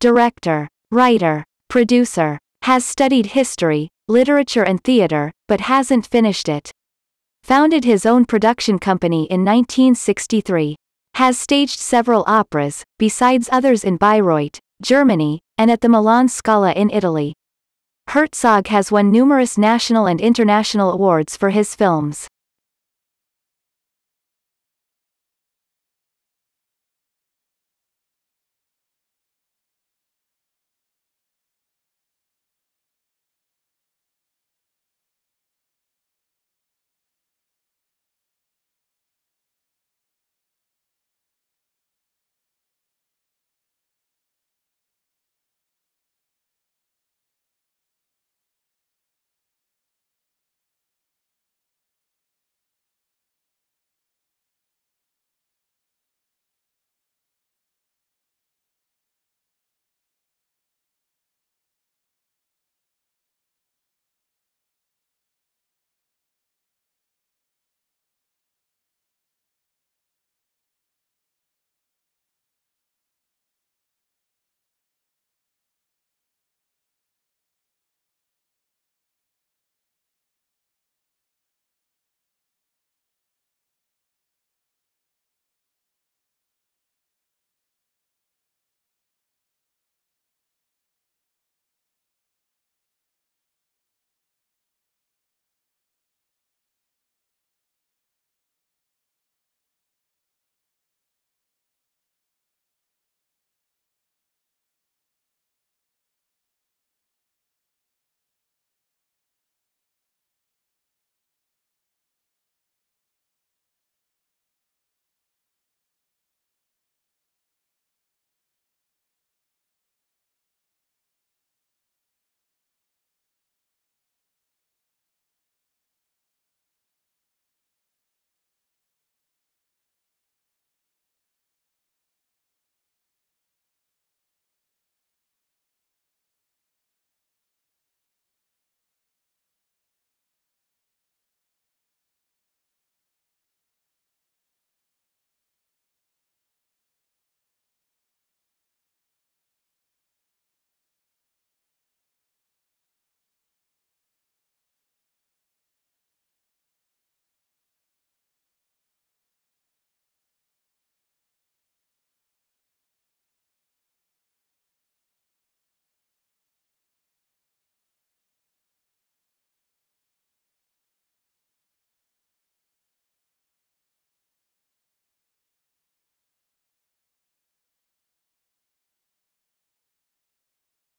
director, writer, producer, has studied history, literature and theater, but hasn't finished it. Founded his own production company in 1963. Has staged several operas, besides others in Bayreuth, Germany, and at the Milan Scala in Italy. Herzog has won numerous national and international awards for his films.